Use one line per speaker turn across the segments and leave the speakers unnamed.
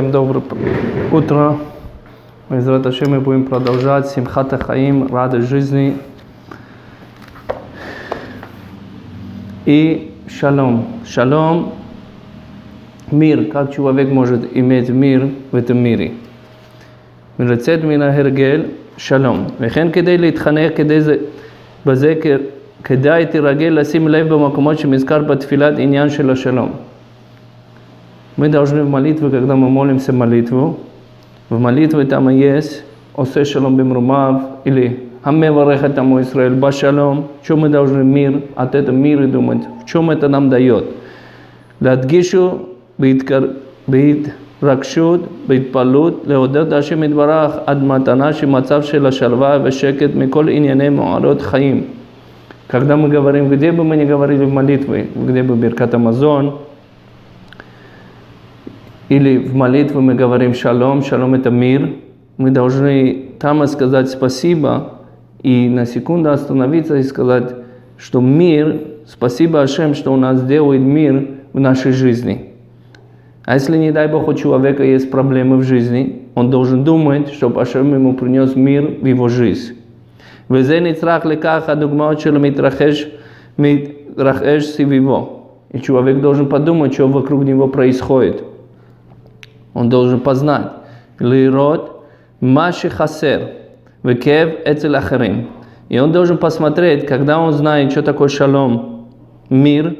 Всем доброе утро. Из Раташи мы будем продолжать Симхата Хаим, радость жизни. И шалом. Шалом – мир. Как человек может иметь мир в этом мире? ולצאת מן ההרגל, שלום. וכן כדי להתחנך כדי זה, בזה כדאי תרגל לשים לב במקומות שמזכר בתפילת עניין של השלום. Мы должны в молитве, когда мы молимся молитву, в молитве там есть «Осе шалом бимрумав» или «Хаммеварех это мой Израиль, башалом». Что мы должны мир, от этого мира думать, в чем это нам дает? להדגישו בהתרגשות, בהתפעלות, לעודד השם יתברך עד מתנה שמצב של השלווה ושקט מכל ענייני מוערות חיים. Когда мы говорим, где бы мы ни говорили в молитве, где бы Беркат Амазон, или в молитве мы говорим шалом, шалом это мир, мы должны там сказать спасибо и на секунду остановиться и сказать, что мир, спасибо Ашем, что у нас делает мир в нашей жизни. А если, не дай Бог, у человека есть проблемы в жизни, он должен думать, чтобы Ашем ему принес мир в его жизнь. וזה נצרך לכך הדוגמאות של המתרחש, מתרחש סביבו. И человек должен подумать, что вокруг него происходит. Он должен познать. Лирот маши хасер. Векев эцель ахарим. И он должен посмотреть, когда он знает, что такое шалом, мир,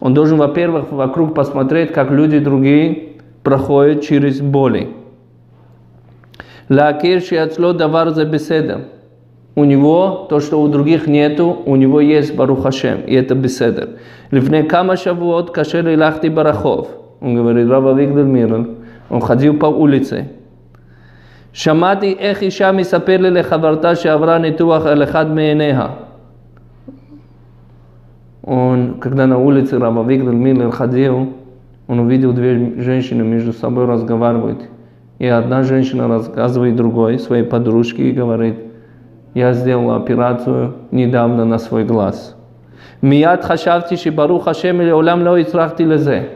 он должен, во-первых, вокруг посмотреть, как люди другие проходят через боли. Лакир шиацло давар за беседа. У него то, что у других нету, у него есть Барух Хашем, и это беседа. Лифне кама шавуот кашер лахти барахов. Он говорит, Раба Вигдал Мирл, он ходил по улице. Шамати эх иша мисапер ле хаварта шавра нитуах элехад а меенеха. Он, когда на улице Раба Вигдал Миллер ходил, он увидел две женщины между собой разговаривают. И одна женщина рассказывает другой, своей подружке, и говорит, я сделала операцию недавно на свой глаз. Мият хашавти шибару хашем или олям ло ицрахти лезе.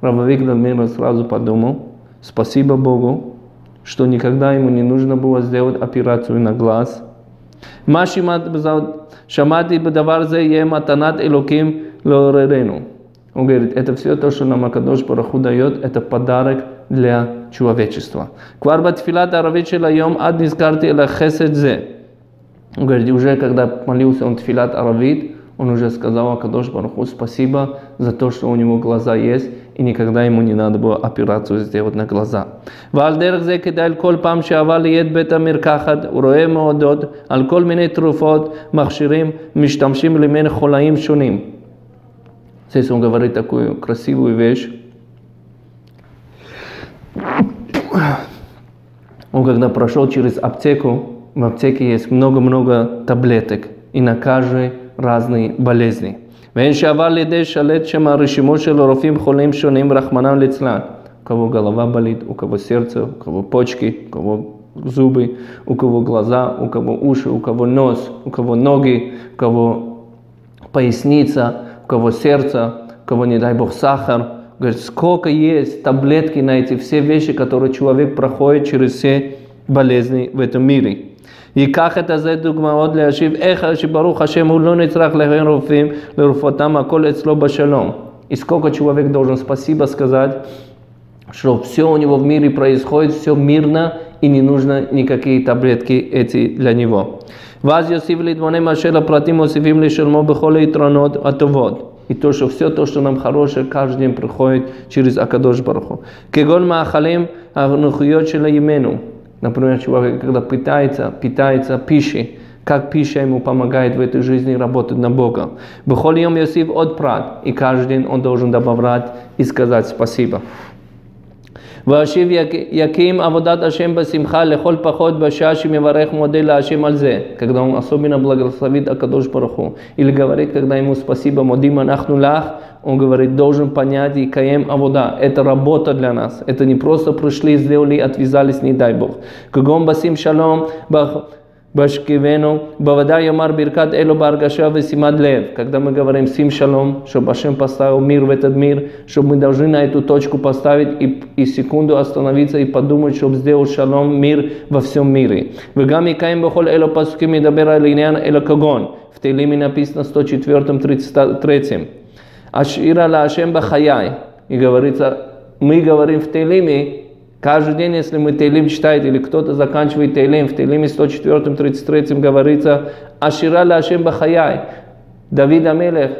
Рабавик Мира сразу подумал, спасибо Богу, что никогда ему не нужно было сделать операцию на глаз. מה שמעתי בדבר זה יהיה מתנת אלוקים לעוררנו. Он говорит, это все то, что нам Акадош Бараху дает, это подарок для человечества. כבר בתפילת הערבית של היום עד נזכרתי אל החסד זה. Он говорит, уже когда молился он тфилат аравит, он уже сказал Акадош Бараху спасибо за то, что у него глаза есть, и никогда ему не надо было операцию сделать на глаза. ועל דרך זה כדאי כל פעם שעבר ליד בית המרקחת, הוא רואה מעודות על כל מיני תרופות, מכשירים, משתמשים למין חולאים שונים. Здесь он говорит такую красивую вещь. Он когда прошел через аптеку, в аптеке есть много-много таблеток, и на каждой разные болезни. ואין שעבר לידי שלט שם הרשימות של רופאים חולים שונים, רחמנם ליצלן. У кого голова болит, у кого сердце, у кого почки, у кого зубы, у кого глаза, у кого уши, у кого нос, у кого ноги, у кого поясница, у кого сердце, у кого, не дай бог, сахар. Говорит, сколько есть таблетки на эти все вещи, которые человек проходит через все болезни в этом мире. ייקח את הזה דוגמאות להשיב איך שברוך השם הוא לא נצרך להן רופאים לרפואתם, הכל אצלו בשלום. И сколько человек должен спасибо сказать, что все у него в мире происходит, все мирно и не нужно никакие таблетки эти для него. ואז יוסיף להתבונן אשר הפרטים מוסיפים לשלמו בכל היתרונות הטובות. И то, что все то, что нам хорошее, каждый день приходит через Акадош Бараху. כגון מאכלים הנוחיות של ימינו. Например, человек, когда питается, питается пищей, как пища ему помогает в этой жизни работать на Бога. Бехол йом Йосиф от и каждый день он должен добавлять и сказать спасибо. ואשיב יקים עבודת השם בשמחה לכל פחות בשעה שמברך מודה להשם על זה. Когда он особенно благословит Акадош Бараху. Или говорит, когда ему спасибо, модим анахну лах, он говорит, должен понять и каем авода. Это работа для нас. Это не просто пришли, сделали, отвязались, не дай Бог. Кагом басим шалом, Башкивену, Бавада Ямар Биркат Эло Баргаша Весимад Лев. Когда мы говорим Сим Шалом, чтобы Ашем поставил мир в этот мир, чтобы мы должны на эту точку поставить и, и секунду остановиться и подумать, чтобы сделал Шалом мир во всем мире. Вегами Каим Бахол Эло Пасуким дабера Линян Эло Кагон. В Телиме написано 104 33. Ашира Ла Ашем Бахаяй. И говорится, мы говорим в Телиме, Каждый день, если мы Тейлим читает, или кто-то заканчивает Тейлим, в Тейлиме 104-33 говорится «Ашира ла Ашем бахаяй». Давид Амелех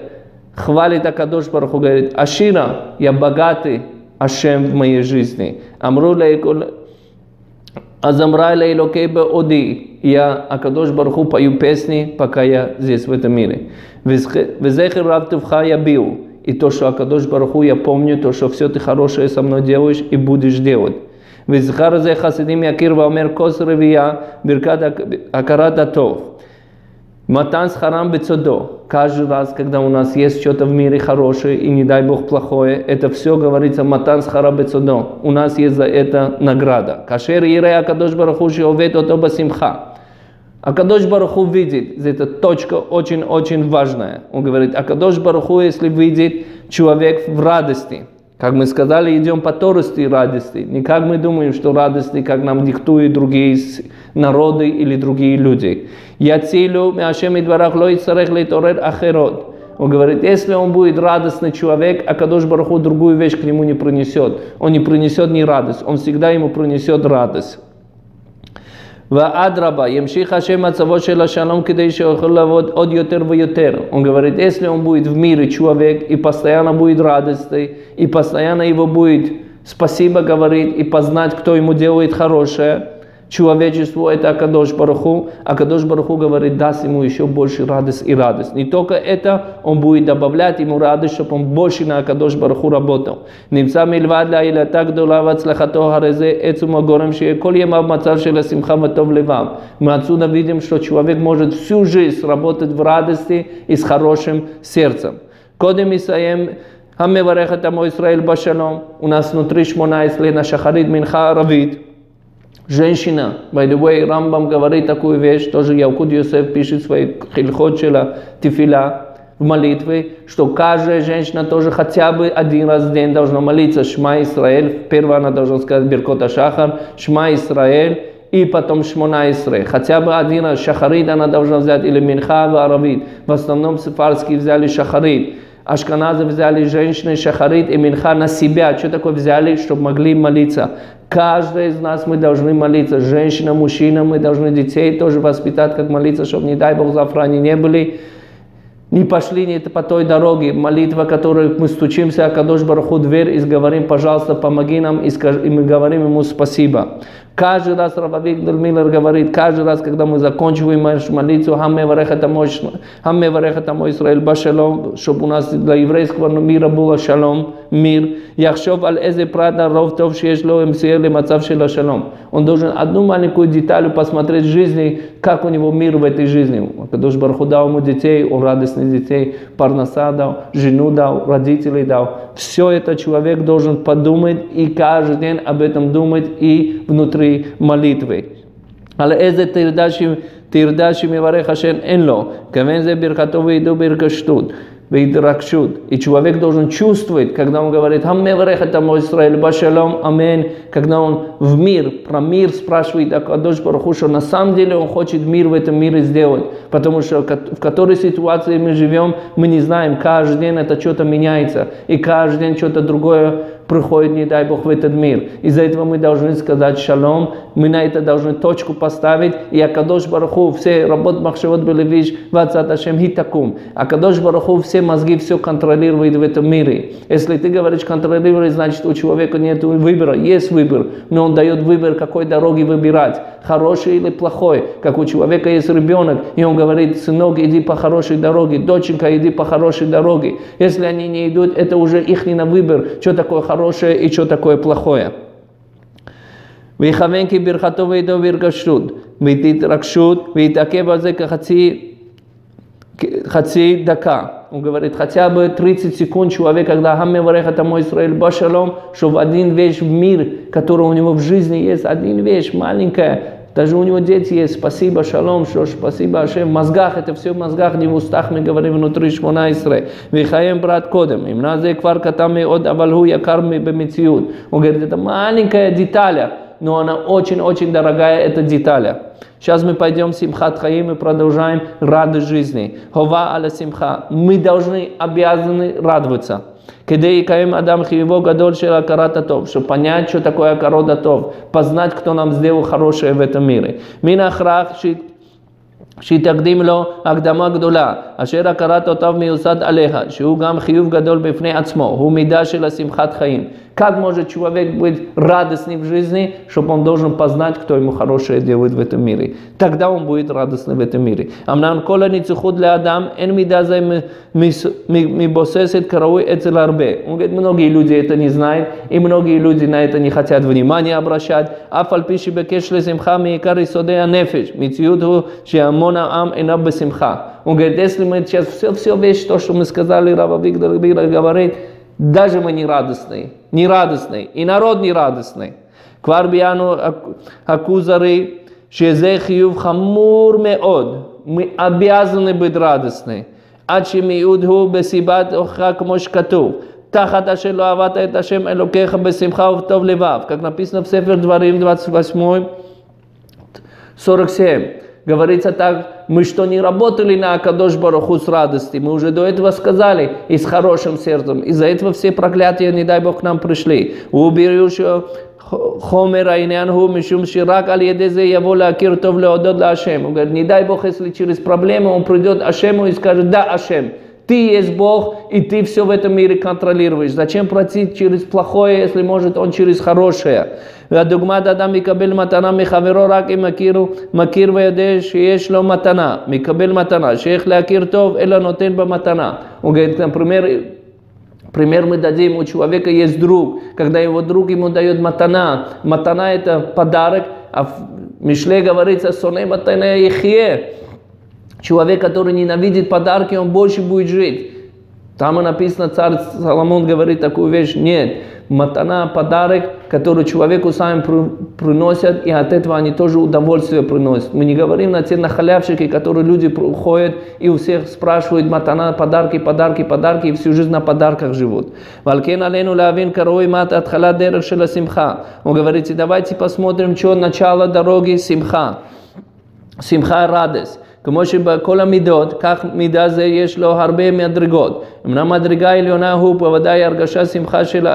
хвалит Акадош Бараху, говорит «Ашира, я богатый Ашем в моей жизни». Амру Азамрай лейлокей оди. Я Акадош Бараху пою песни, пока я здесь, в этом мире. Везехер Равтувха я бил. И то, что Акадош Бараху, я помню, то, что все ты хорошее со мной делаешь и будешь делать. וזכר זה חסידים יכיר ואומר כוס רבייה ברכת הכרת הטוב. Матан с харам бецодо. Каждый раз, когда у нас есть что-то в мире хорошее и не дай Бог плохое, это все говорится матан с харам бецодо. У нас есть за это награда. Кашер ире акадош бараху овет от оба симха. Акадош Бараху видит, это точка очень-очень важная. Он говорит, Акадош Бараху, если видит человек в радости, как мы сказали, идем по торости радости. Не как мы думаем, что радости, как нам диктуют другие народы или другие люди. Я целю, мяшем и дворах лой царех лейторер ахерот. Он говорит, если он будет радостный человек, а Кадош Бараху другую вещь к нему не принесет. Он не принесет ни радость, он всегда ему принесет радость. ואדרבה, ימשיך השם מצבו של השלום כדי שיוכל לעבוד עוד יותר ויותר. Он говорит, если он будет в мире человек и постоянно будет радостный, и постоянно его будет спасибо говорить и познать, кто ему делает хорошее, человечеству это Акадош Бараху. Акадош Бараху говорит, даст ему еще больше радость и радость. Не только это, он будет добавлять ему радость, чтобы он больше на Акадош Бараху работал. נמצא מלבד לעילתה גדולה והצלחתו הרי זה עצום הגורם שיהיה כל ימיו מצב של השמחה וטוב לבב. Мы отсюда видим, что человек может всю жизнь работать в радости и с хорошим сердцем. קודם יסיים המברך את עמו ישראל בשלום. У нас внутри 18 на шахарит минха ערבית. Женщина, by the way, Рамбам говорит такую вещь, тоже Якуд Йосеф пишет в своей хильхот в молитве, что каждая женщина тоже хотя бы один раз в день должна молиться Шма Исраэль. Первое она должна сказать Беркота Шахар, Шма Исраэль, и потом Шмона Исраэль. Хотя бы один раз Шахарит она должна взять, или Минха в Аравит. В основном сефарские взяли Шахарит. Ашканазы взяли женщины Шахарит и Минха на себя. Что такое взяли? Чтобы могли молиться. Каждый из нас мы должны молиться. Женщина, мужчина, мы должны детей тоже воспитать, как молиться, чтобы, не дай Бог, завтра они не были не пошли не по той дороге, молитва, которой мы стучимся, Кадош Бараху дверь и говорим, пожалуйста, помоги нам, и, скаж, и мы говорим ему спасибо. Каждый раз Рававик Миллер говорит, каждый раз, когда мы заканчиваем нашу молитву, Хамме Варехата Мой Израиль Башалом, чтобы у нас для еврейского мира было шалом, мир. Яхшов аль эзе прада ров тов шешло мсиели мацав шела шалом. Он должен одну маленькую деталь посмотреть в жизни, как у него мир в этой жизни. Кадош Барху дал ему детей, он радостный детей, парнаса дал, жену дал, родителей дал Все это человек должен подумать и каждый день об этом думать и внутри внутри молитвы. על איזה טרדה שמברך השם אין לו, כיוון זה ברכתו וידעו ברכשתות. Вейдракшут. И человек должен чувствовать, когда он говорит «Хаммевареха мой Израиль, башалом, амин», когда он в мир, про мир спрашивает Акадош Бараху, что на самом деле он хочет мир в этом мире сделать. Потому что в которой ситуации мы живем, мы не знаем, каждый день это что-то меняется, и каждый день что-то другое приходит, не дай Бог, в этот мир. Из-за этого мы должны сказать шалом, мы на это должны точку поставить, и Акадош Бараху, все работ Махшевод Белевич, Вацат Ашем Хитакум. Акадош Бараху все мозги, все контролирует в этом мире. Если ты говоришь контролирует, значит у человека нет выбора. Есть выбор, но он дает выбор, какой дороги выбирать, хороший или плохой. Как у человека есть ребенок, и он говорит, сынок, иди по хорошей дороге, доченька, иди по хорошей дороге. Если они не идут, это уже их не на выбор, что такое хорошее и что такое плохое. ויכוון כי ברכתו וידו בהרגשות, והתרגשות, ויתעכב על זה כחצי חצי דקה. Он говорит, хотя бы 30 секунд человек, когда Хамме Варех это мой Израиль Башалом, чтобы один вещь в мир, который у него в жизни есть, один вещь маленькая, даже у него дети есть, спасибо, шалом, что спасибо, Ашем. В мозгах, это все в мозгах, не в устах, мы говорим внутри Шмона Исре. Вихаем брат кодем, им назе квар катами от авалгу якарми бемициют. Он говорит, это маленькая деталь, но она очень-очень дорогая, эта деталь. Сейчас мы пойдем в Симхат Хаим и продолжаем радость жизни. Хова аля Симха. Мы должны, обязаны радоваться. כדי יקיים אדם חיובו גדול של הכרת הטוב, чтобы понять, что такое הכרת הטוב, познать, кто нам сделал хорошее в этом мире. מן ההכרח שתקדים לו הקדמה גדולה, אשר הכרת אותיו מיוסד עליה, שהוא גם חיוב גדול בפני עצמו, הוא מידה של השמחת חיים. Как может человек быть радостным в жизни, чтобы он должен познать, кто ему хорошее делает в этом мире? Тогда он будет радостным в этом мире. Амнан кола ницухуд ле адам, эн мидазай мибосесет карауи эцел арбе. Он говорит, многие люди это не знают, и многие люди на это не хотят внимания обращать. Афал пиши бекеш ле симха миикар и содея а нефеш, митиюдху шиамона ам эна бесимха. Он говорит, если мы сейчас все, все вещи то, что мы сказали, Рава Вигдор говорит, даже мы не радостны, не радостны, и народ не радостный. Кварбиану акузары шезехиюв хамур меод. Мы обязаны быть радостны. Ачим иудху бесибат оха кмошкатув. Тахат ашелу авата эт ашем элокеха бесимха втов левав. Как написано в Сефер Дварим 28, 47. Говорится так, мы что не работали на Акадош Бараху с радостью, мы уже до этого сказали, и с хорошим сердцем. Из-за этого все проклятия, не дай Бог, к нам пришли. Уберешь חומר העניין הוא משום שרק על ידי זה יבוא להכיר טוב להודות להשם. הוא אומר, не дай Бог, если через проблему он придет Ашему и скажет, да, Ашем, ты есть Бог, и ты все в этом мире контролируешь. Зачем просить через плохое, если может он через хорошее? והדוגמת אדם מקבל מתנה מחברו רק אם מכיר, מכיר ויודע שיש לו מתנה, מקבל מתנה, שאיך להכיר טוב, אלא נותן במתנה. הוא говорит, например, Пример мы дадим, у человека есть друг, когда его друг ему дает матана. Матана это подарок, а в Мишле говорится, соне матана ихе. Человек, который ненавидит подарки, он больше будет жить. Там и написано, царь Соломон говорит такую вещь, нет, матана, подарок, который человеку сами приносят, и от этого они тоже удовольствие приносят. Мы не говорим на те нахалявщики, которые люди ходят и у всех спрашивают матана, подарки, подарки, подарки, и всю жизнь на подарках живут. Валкен алену лавин карой мат атхала дерех шела симха. Он говорит, давайте посмотрим, что начало дороги симха. Симха радость. כמו שבכל המידות, כך מידה זה יש לו הרבה מדרגות. אמנם מדרגה העליונה הוא בוודאי הרגשה שמחה של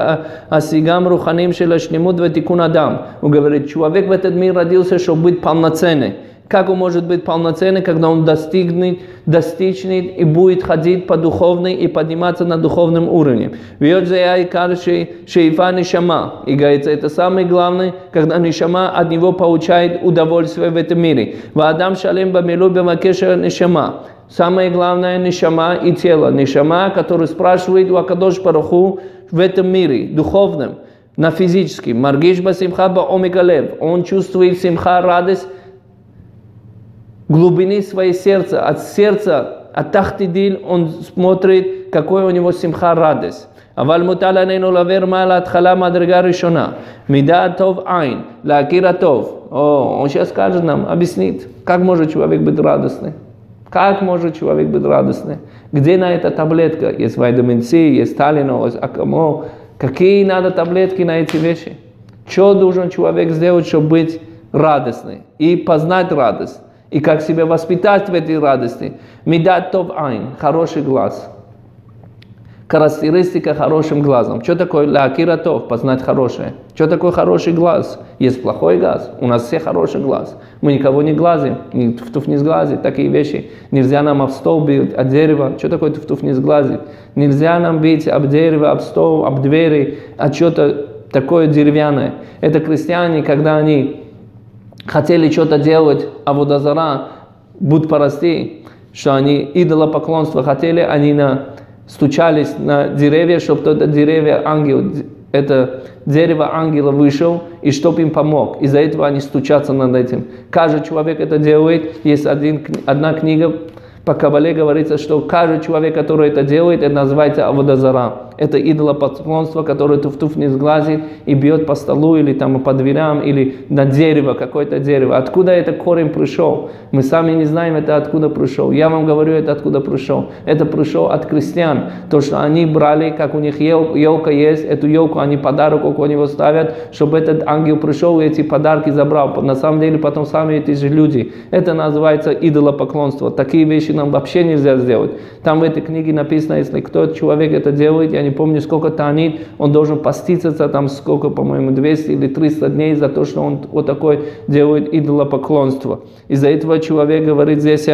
הסיגם רוחנים של השלמות ותיקון אדם. הוא גברת שווק ותדמיר רדיוס שובית פלנצנה. Как он может быть полноценный, когда он достигнет, достигнет и будет ходить по духовной и подниматься на духовном уровне? Шейфа нишама. И говорится, это самое главное, когда нишама от него получает удовольствие в этом мире. Вадам шалем бамилу бамакеша нишама. Самое главное нишама и тело. Нишама, который спрашивает у Акадош Параху в этом мире, духовном, на физическом. Маргиш басимха ба омегалев. Он чувствует симха, радость, глубины своего сердца, от сердца, от тахтидин, он смотрит, какой у него симха радость. אבל מוטל עלינו לעבר מעל ההתחלה מדרגה ראשונה, מידה הטוב עין, להכיר הטוב. О, он сейчас скажет нам, объяснит, как может человек быть радостный. Как может человек быть радостный? Где на эта таблетка? Есть витамин С, есть талино, есть акамо. Какие надо таблетки на эти вещи? Что должен человек сделать, чтобы быть радостный и познать радость? И как себя воспитать в этой радости. Медат тов айн, хороший глаз. Характеристика хорошим глазом. Что такое лакира тов, познать хорошее? Что такое хороший глаз? Есть плохой глаз, у нас все хороший глаз. Мы никого не глазим, ни туф не сглазит, такие вещи. Нельзя нам об стол бить, от дерева. Что такое туф не сглазит? Нельзя нам бить об дерево, об стол, об двери, а что-то такое деревянное. Это крестьяне, когда они хотели что-то делать, а водозара, будь порасти, что они идолопоклонство хотели, они на, стучались на деревья, чтобы это деревья ангел, это дерево ангела вышел, и чтобы им помог. Из-за этого они стучатся над этим. Каждый человек это делает. Есть один, одна книга по Кабале говорится, что каждый человек, который это делает, это называется аводозара. Это идолопоклонство, которое туф-туф не сглазит и бьет по столу или там по дверям или на дерево, какое-то дерево. Откуда это корень пришел? Мы сами не знаем, это откуда пришел. Я вам говорю, это откуда пришел. Это пришел от крестьян. То, что они брали, как у них елка есть, эту елку они подарок около него ставят, чтобы этот ангел пришел и эти подарки забрал. На самом деле потом сами эти же люди. Это называется идолопоклонство. Такие вещи нам вообще нельзя сделать. Там в этой книге написано, если кто человек это делает, я не помню сколько танит, он должен поститься там сколько, по-моему, 200 или 300 дней за то, что он вот такой делает идолопоклонство. Из-за этого человек говорит здесь,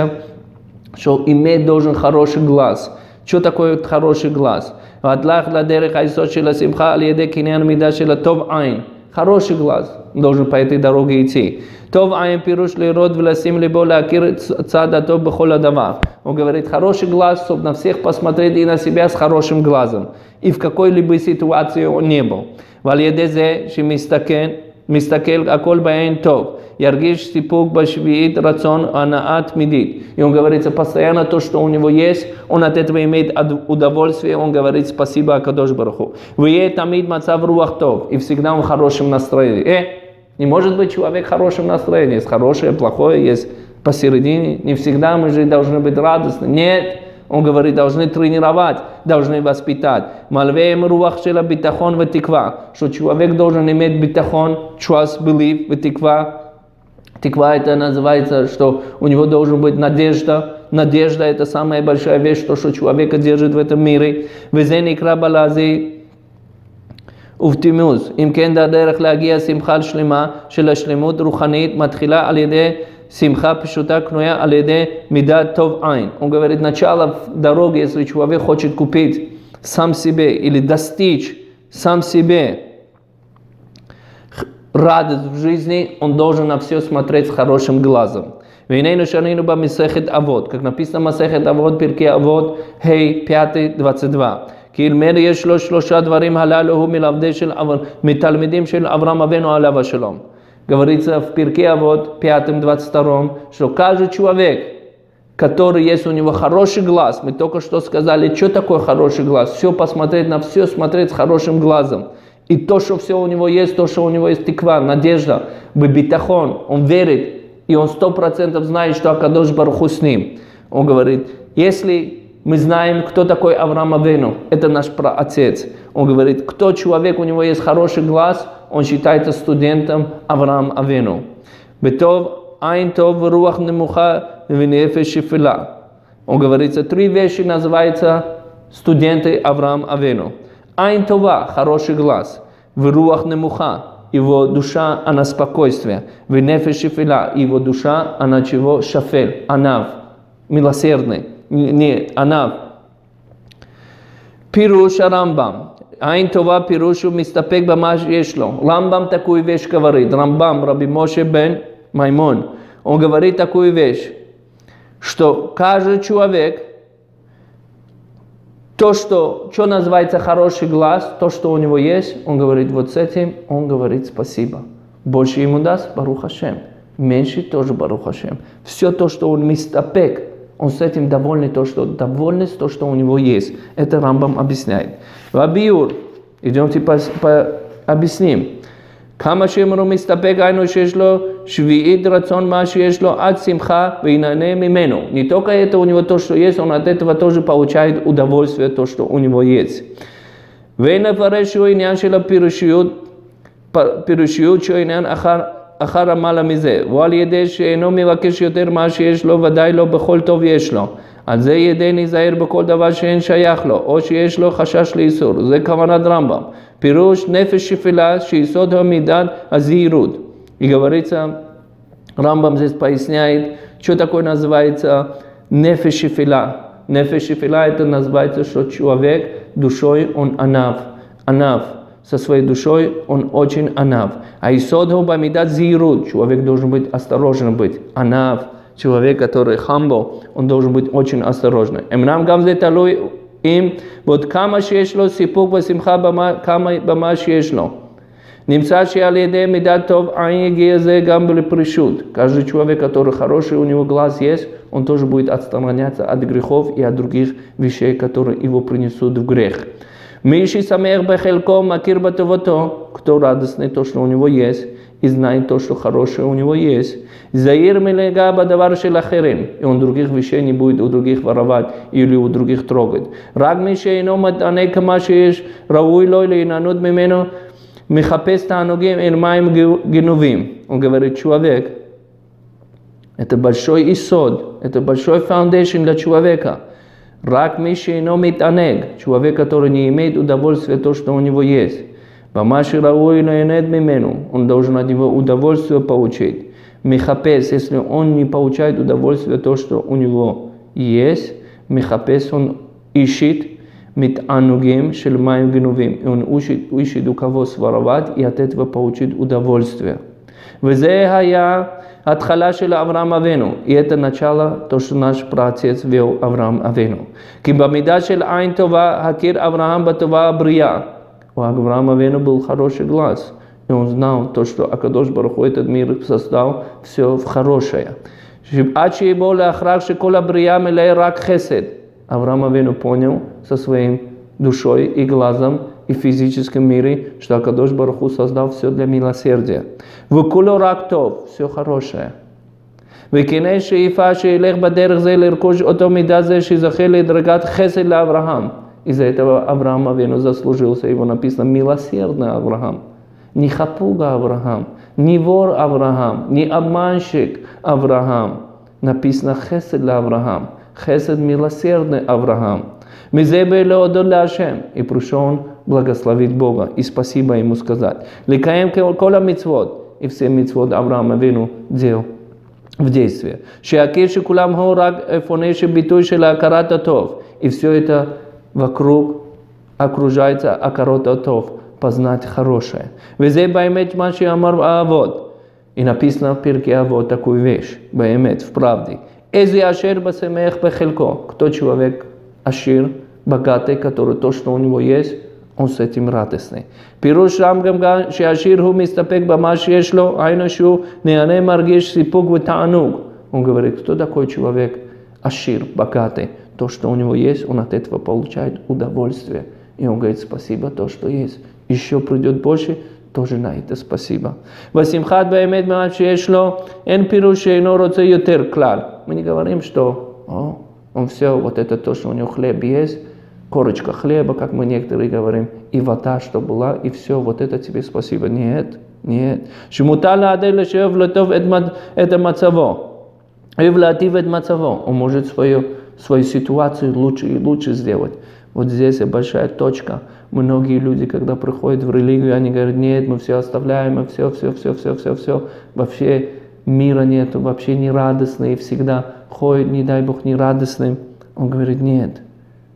что иметь должен хороший глаз. Что такое хороший глаз? והדלך לדרך היסוד של השמחה על ידי קניין מידה של הטוב עין. хороший глаз должен по этой дороге идти. Тов аем пируш ли род власим либо лакир цада то бихола дава. Он говорит, хороший глаз, чтобы на всех посмотреть и на себя с хорошим глазом. И в какой-либо ситуации он не был. Валиедезе, шимистакен, мистакел аколь баэн тов. Яргиш сипук башвиит рацион анаат медит. И он говорится, постоянно то, что у него есть, он от этого имеет удовольствие, он говорит спасибо Акадош Бараху. Вы тамид мацав руахтов. И всегда он в хорошем настроении. Э, не может быть человек в хорошем настроении. Есть хорошее, плохое, есть посередине. Не всегда мы же должны быть радостны. Нет, он говорит, должны тренировать, должны воспитать. Малвеем руах битахон в тиква. Что человек должен иметь битахон, trust, belief в тиква. это называется, что у него должен быть надежда. Надежда это самая большая вещь, то, что человека держит в этом мире. Везени крабалази ובתימוז. אם כן, הדרך להגיע שמחה שלמה של השלמות רוחנית מתחילה על ידי שמחה פשוטה קנויה על ידי מידת טוב עין. Он говорит, начало дороги, если человек хочет купить сам себе или достичь сам себе радость в жизни, он должен на все смотреть с хорошим глазом. והננו שנינו במסכת אבות, как написано מסכת אבות, פרקי אבות, ה' פ'תי 22. כי אלמד יש לו שלושה דברים הללו הוא מלמדי של, מתלמידים של אברהם אבינו עליו השלום. Говорится в Пирке Авод, пятом, двадцать втором, что каждый человек, который есть у него хороший глаз, мы только что сказали, что такое хороший глаз, все посмотреть на все, смотреть с хорошим глазом. И то, что все у него есть, то, что у него есть тиква, надежда, битахон, он верит, и он сто процентов знает, что Акадош Баруху с ним. Он говорит, если мы знаем, кто такой Авраам Авену, это наш праотец. Он говорит, кто человек, у него есть хороший глаз, он считается студентом Авраам Авену. Бетов айн тов руах немуха шифила. Он говорится, три вещи называются студенты Авраам Авену. Айн това, хороший глаз. В руах немуха, его душа, она спокойствие. В нефеши фила, его душа, она чего? Шафель, анав, милосердный. Не, анав. Пируш Рамбам. Айн това пирушу мистапек бама ешло. Рамбам такую вещь говорит. Рамбам, Раби Моше бен Маймон. Он говорит такую вещь, что каждый человек – то, что, что называется хороший глаз, то, что у него есть, он говорит вот с этим, он говорит спасибо. Больше ему даст, Барух Хашем. Меньше тоже Барух Хашем. Все то, что он мистапек, он с этим довольный, то, что довольный то, что у него есть. Это Рамбам объясняет. Вабиур, идемте по, по, объясним. כמה שאמרו מסתפק היינו שיש לו שביעית רצון מה שיש לו עד שמחה וינהנה ממנו. Не только это у него то, что есть, он от этого тоже получает удовольствие, то, что у него есть. ונפרש שהוא עניין של הפירושיות, פירושיות שהוא עניין אחר, אחר המעלה מזה, ועל ידי שאינו מבקש יותר מה שיש לו, ודאי לא בכל טוב יש לו. על זה ידי ניזהר בכל דבר שאין שייך לו, או שיש לו חשש לאיסור. זה כוונת רמב"ם. פירוש נפש שפלה שיסוד המידת הזהירות. И говорится, Рамбам здесь поясняет, что такое называется нефеш шифила. Нефеш шифила это называется, что человек душой он анав. Анав. Со своей душой он очень анав. А исодху бамидат зирут. Человек должен быть осторожен быть. Анав. человек, который хамбо, он должен быть очень осторожным. Эмнам гамзе талуй им вот кама шешло сипук васимха кама бама шешло. Немца шиалиде медатов айнгезе гамбли пришут. Каждый человек, который хороший, у него глаз есть, он тоже будет отстраняться от грехов и от других вещей, которые его принесут в грех. Миши самех бехелком макир батовато, кто радостный то, что у него есть и знает то, что хорошее у него есть. Заир милегаба давар шилахерим. И он других вещей не будет у других воровать или у других трогать. רק מי שאינו מתענג ממה שיש ראוי לו ליהנות ממנו מחפש תענוגים ומים גנובים. Он говорит, человек, это большой יסוד, это большой foundation для человека. רק מי שאינו מתענג. Человек, который не имеет удовольствия то, что у него есть. Бамаши рауи наенед мимену, он должен от него удовольствие получить. Михапес, если он не получает удовольствие то, что у него есть, Михапес он ищет מתענוגים של מים גנובים. Он учит, ищет у кого своровать и от этого получит удовольствие. וזה היה התחלה של אברהם אבינו. И это начало, то, что наш праотец вел Авраам Авину. כי במידה של עין טובה, הכיר אברהם בטובה הבריאה. У Авраама Авину был хороший глаз. И он знал то, что Акадош Бараху этот мир создал все в хорошее. עד שיבוא לאחר שכל הבריאה מלאה רק חסד. Авраам Авину понял со своим душой и глазом и в физическом мире, что Акадош Бараху создал все для милосердия. В рактов все хорошее. וכנה שאיפה שילך בדרך זה לרכוש אותו מידה זה שיזכה לדרגת חסד לאברהם. Из-за этого Авраам Авину заслужился, его написано милосердный Авраам. Не хапуга Авраам, не вор Авраам, не обманщик Авраам. Написано хесед для Авраам. Хесед милосердный Авраам. И пришел он благословить Бога и спасибо ему сказать. Ликаем кола мицвод. И все мицвод Авраама вину делал в действие. Шиакир шикулам хорак фонеши битуй шела карата тов. И все это вокруг окружается акарота тов, познать хорошее. Везе баймет маши амар авод. И написано в пирке авод такую вещь, баймет, в правде. Эзи ашер басемех бехелко. Кто человек ашир, богатый, который то, что у него есть, он с этим радостный. פירוש רם גם שהשיר הוא מסתפק במה שיש לו, היינו שהוא נהנה מרגיש סיפוק ותענוג. Он говорит, кто такой человек ашир, богатый? то, что у него есть, он от этого получает удовольствие. И он говорит спасибо то, что есть. Еще придет больше, тоже на это спасибо. Васимхат баэмед маачешло, эн пирушейно роце ютер клал. Мы не говорим, что о, он все, вот это то, что у него хлеб есть, корочка хлеба, как мы некоторые говорим, и вода, что была, и все, вот это тебе спасибо. Нет, нет. Шмутала адейла шеев лотов это мацаво. Эвлатив это мацаво. Он может свое свою ситуацию лучше и лучше сделать. Вот здесь большая точка. Многие люди, когда приходят в религию, они говорят, нет, мы все оставляем, мы все, все, все, все, все, все. Вообще мира нету, вообще не радостные, всегда ходят, не дай Бог, не радостным. Он говорит, нет,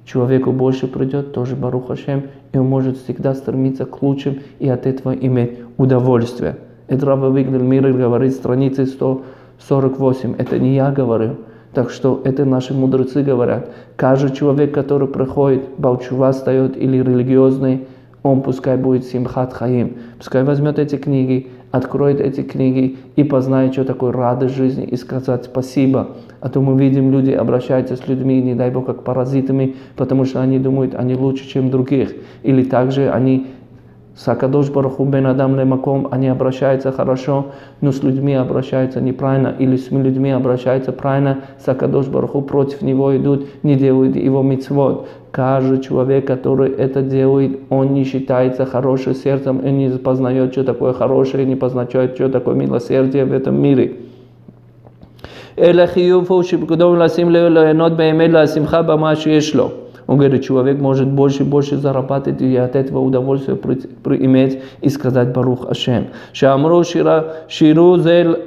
человеку больше придет, тоже Барух Хашем, и он может всегда стремиться к лучшим и от этого иметь удовольствие. Это Рава Вигдаль Мир говорит, страницы 148, это не я говорю, так что это наши мудрецы говорят. Каждый человек, который приходит, Балчува встает или религиозный, он пускай будет Симхат Хаим. Пускай возьмет эти книги, откроет эти книги и познает, что такое радость жизни, и сказать спасибо. А то мы видим, люди обращаются с людьми, не дай Бог, как паразитами, потому что они думают, они лучше, чем других. Или также они Сакадош Бараху Бен Адам Лемаком, они обращаются хорошо, но с людьми обращаются неправильно, или с людьми обращаются правильно, Сакадош Бараху против него идут, не делают его мицвод. Каждый человек, который это делает, он не считается хорошим сердцем, он не познает, что такое хорошее, не познает, что такое милосердие в этом мире. אלא חיוב הוא שבקדום לשים לב ליהנות באמת לשמחה במה שיש לו. Он говорит, человек может больше и больше зарабатывать и от этого удовольствие при иметь и сказать Барух Ашем. Шамру шира ширу зель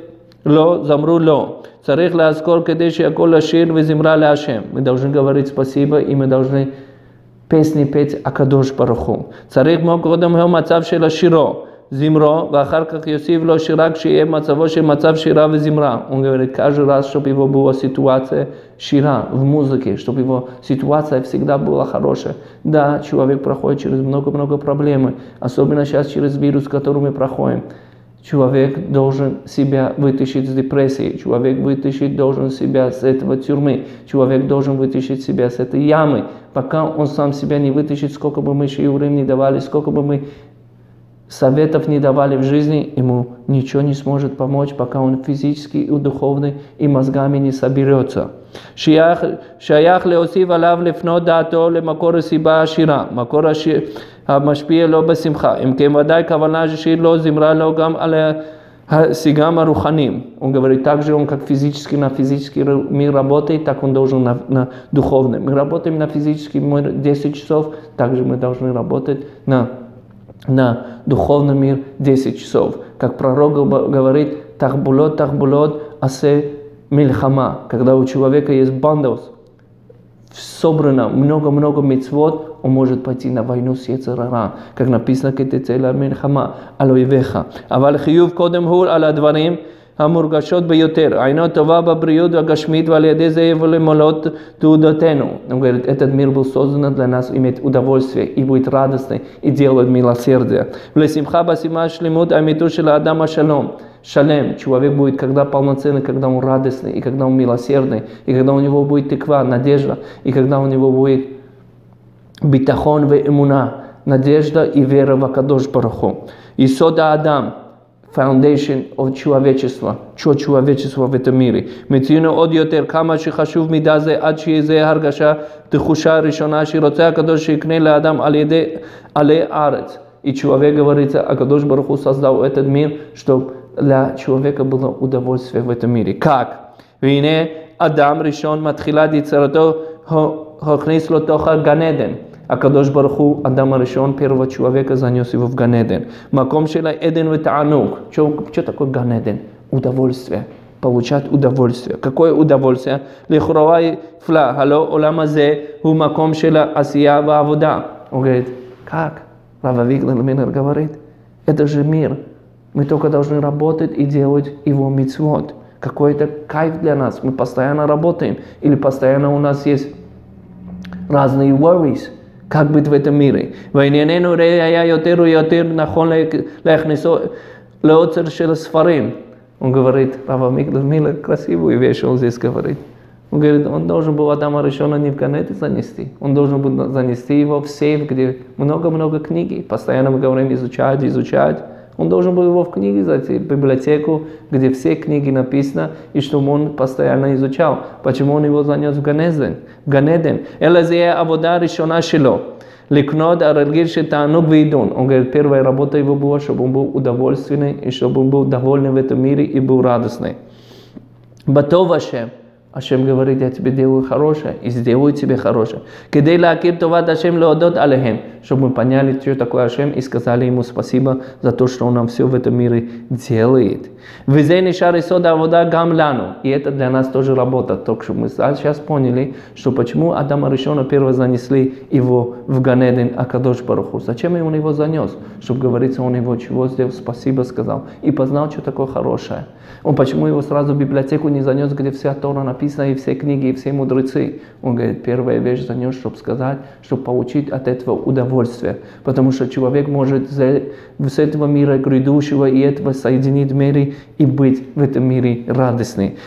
ло замру ло. Царих ласкор кедеши акола шир визимра Ашем. Мы должны говорить спасибо и мы должны песни петь Акадош Баруху. Царих мог годом хел мацав шила широ зимро, вахар как Йосиф ло ширак шие мацаво ше мацав шира в зимра. Он говорит, каждый раз, чтобы его была ситуация шира в музыке, чтобы его ситуация всегда была хорошая. Да, человек проходит через много-много проблем, особенно сейчас через вирус, который мы проходим. Человек должен себя вытащить с депрессии, человек вытащить должен себя с этого тюрьмы, человек должен вытащить себя с этой ямы, пока он сам себя не вытащит, сколько бы мы еще и не давали, сколько бы мы советов не давали в жизни, ему ничего не сможет помочь, пока он физически и духовно и мозгами не соберется. שייך להוסיף עליו לפנות דעתו למקור הסיבה השירה, מקור השיר המשפיע לו בשמחה. אם כן ודאי כוונה ששיר לא זמרה לו גם על הסיגם הרוחניים. Он говорит, так же он как физически на физический мир работает, так он должен на, на духовный. Мы работаем на физический мир 10 часов, также мы должны работать на на духовный мир 10 часов. Как пророк говорит, тахбулот, тахбулот, асе мильхама, когда у человека есть бандос, собрано много-много мецвод, он может пойти на войну с Ецерара, как написано, кете цела мильхама, алоивеха. Авал хиюв кодем хур аладварим, המורגשות ביותר, עינו טובה בבריאות הגשמית ועל ידי זה יבוא למולות תעודתנו. Он говорит, этот мир был создан для нас иметь удовольствие и быть радостный и делать милосердие. ולשמחה בסימן שלמות אמיתו של האדם השלום. Шалем, человек будет когда полноценный, когда он радостный, и когда он милосердный, и когда у него будет тыква, надежда, и когда у него будет битахон в эмуна, надежда и вера в Акадош Бараху. И сода Адам, foundation of человечества, что человечество в этом мире. מצינו עוד יותר כמה שחשוב מידה זה עד שיהיה זה הרגשה, תחושה ראשונה שרוצה הקדוש שיקנה לאדם על ידי עלי ארץ. И человек, говорится, Акадош Баруху создал этот мир, чтобы для человека было удовольствие в этом мире. Как? והנה אדם ראשון מתחילת יצירתו הכניס לו תוך הגן עדן. הקדוש ברוך הוא, אדם הראשון, первого человека, занес его в Ганеден. מקום של העדן ותענוג. Что такое Ганеден? Удовольствие. получать удовольствие. Какое удовольствие? לכאורה פלא, הלא עולם הזה הוא מקום של עשייה ועבודה. Он говорит, как? Рава Виглер Минер говорит, это же мир. Мы только должны работать и делать его мицвод. Какой-то кайф для нас. Мы постоянно работаем. Или постоянно у нас есть разные worries. как быть в этом мире. וענייננו ראה היה יותר ויותר נכון להכניסו לעוצר של הספרים. Он говорит, Рава Милер красивую вещь он здесь говорит. Он говорит, он должен был Адама Ришона не в Ганете занести, он должен был занести его в сейф, где много-много книги, постоянно мы говорим изучать, изучать. Он должен был его в книге зайти, в библиотеку, где все книги написаны, и чтобы он постоянно изучал. Почему он его занес в גן עדן? В גן עדן. אלא זו העבודה הראשונה שלו. לקנות הרגל של תענוג ועידון. Он говорит, первая работа его была, чтобы он был удовольственный, и чтобы он был довольный в этом мире и был радостный. בטובת השם. השם говорит, я тебе делаю хорошее и сделаю тебе хорошее. כדי להכיר טובת השם להודות עליהם. Чтобы мы поняли, что такое השם и сказали ему спасибо за то, что он нам все в этом мире делает. Визейни шары сода вода гамлану. И это для нас тоже работа. Только что мы сейчас поняли, что почему Адама Ришона первого занесли его в Ганедин, Акадош Баруху. Зачем он его занес? Чтобы, говорится, он его чего сделал, спасибо сказал. И познал, что такое хорошее. Он почему его сразу в библиотеку не занес, где вся Тора написана? И все книги, и все мудрецы? Он говорит, первая вещь занес, чтобы сказать, чтобы получить от этого удовольствие. Потому что человек может с этого мира грядущего и этого соединить в мире и быть в этом мире радостный.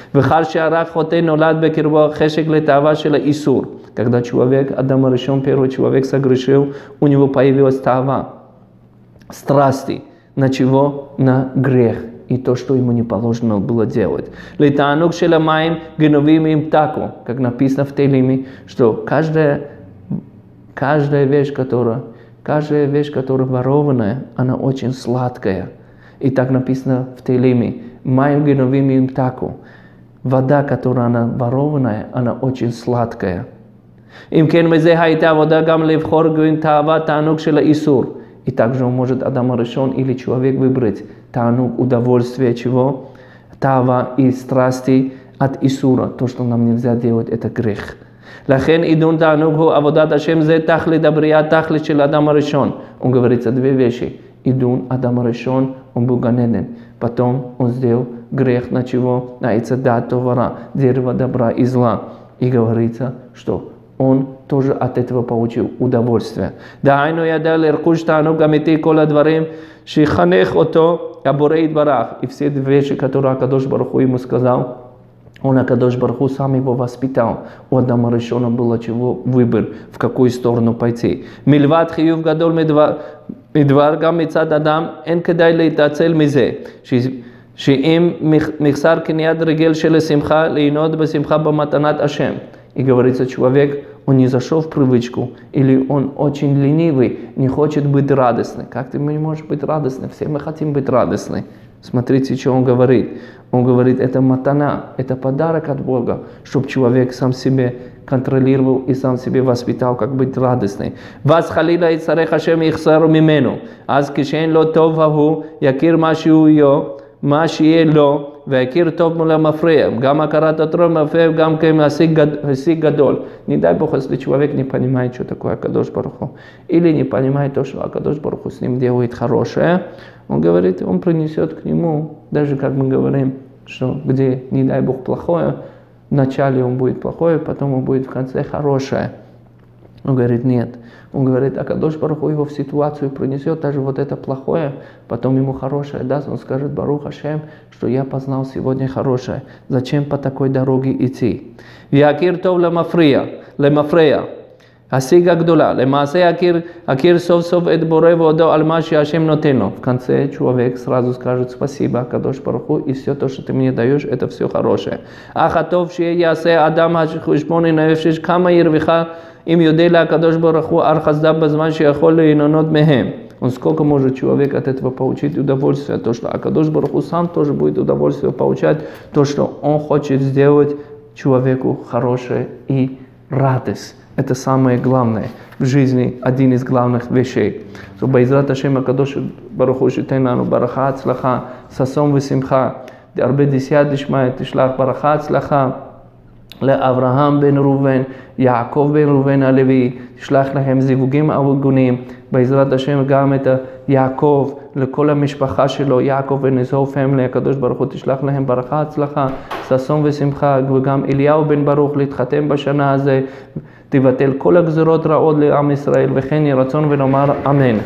Когда человек, Адам решен, первый человек согрешил, у него появилась тава, страсти. На чего? На грех и то, что ему не положено было делать. Летанок шеламаем геновим им таку, как написано в Телиме, что каждая, каждая вещь, которая, каждая вещь, которая ворованная, она очень сладкая. И так написано в Телиме, маем геновим им таку. Вода, которая она ворованная, она очень сладкая. Им кен мезе хайта вода гам левхор гвин тава танук шела исур. И также он может Адам решен или человек выбрать танук, удовольствие чего? Тава и страсти от Исура. То, что нам нельзя делать, это грех. לכן עידון תענוג הוא עבודת השם זה תכלית הבריאה, תכלית של אדם הראשון. Он говорится две вещи. Идун, Адам решен, он был Ганеден. Потом он сделал грех на чего? На Ицадат Товара, дерево добра и зла. И говорится, что он тоже от этого получил удовольствие. דהיינו ידע לרכוש תענוג אמיתי כל הדברים שיחנך אותו הבורא יתברך. И все вещи, которые Акадош Баруху ему сказал, он, Акадош Барху, сам его воспитал. У Адама решено было чего выбор, в какую сторону пойти. מלבד חיוב גדול מדבר גם מצד אדם, אין כדאי להתעצל מזה. שאם מחסר קניית רגל של השמחה, ליהנות בשמחה במתנת השם. И говорится, человек, он не зашел в привычку, или он очень ленивый, не хочет быть радостным. Как ты не можешь быть радостным? Все мы хотим быть радостны. Смотрите, что он говорит. Он говорит, это матана, это подарок от Бога, чтобы человек сам себе контролировал и сам себе воспитал, как быть радостным. Вас халила и царе хашем ихсару мимену. Аз кишен ло товаху, якир машиу йо, машие ло. והכיר טוב מול המפריע. גם הכרת התורה מפריע, גם כן הישג גדול. Не дай Бог, если человек не понимает, что такое Акадош Баруху, или не понимает то, что Акадош Баруху с ним делает хорошее, он говорит, он принесет к нему, даже как мы говорим, что где, не дай Бог, плохое, вначале он будет плохое, потом он будет в конце хорошее. Он говорит, нет. Он говорит, а Кадош Баруху его в ситуацию принесет, даже вот это плохое, потом ему хорошее даст. Он скажет, Баруха Шем, что я познал сегодня хорошее. Зачем по такой дороге идти? Якир Тов Лемафрия, Лемафрея. Асига Гдула, Лемасе Акир, Акир Сов Сов Эд Боре Водо Алмаши Ашем Нотено. В конце человек сразу скажет спасибо, Кадош Баруху, и все то, что ты мне даешь, это все хорошее. Ахатов Шие Ясе Адам Хашхушмони Навевшиш Кама Ирвиха אם יודע לקדוש ברוך הוא על חסדיו בזמן שיכול ליהנות מהם. Он сколько может человек от этого получить удовольствие, то, что Акадош Бараху сам тоже будет удовольствие получать, то, что он хочет сделать человеку хорошее и радость. Это самое главное в жизни, один из главных вещей. So, בעזרת השם הקדוש ברוך הוא שתן לנו ברכה, הצלחה, ששון ושמחה, הרבה דסייע דשמיא, תשלח ברכה, הצלחה. לאברהם בן ראובן, יעקב בן ראובן הלוי, תשלח להם זיווגים הגונים, בעזרת השם גם את יעקב, לכל המשפחה שלו, יעקב ונזור פמלי, הקדוש ברוך הוא תשלח להם ברכה, הצלחה, ששון ושמחה, וגם אליהו בן ברוך להתחתן בשנה הזה, תבטל כל הגזרות רעות לעם ישראל, וכן יהי רצון ונאמר אמן.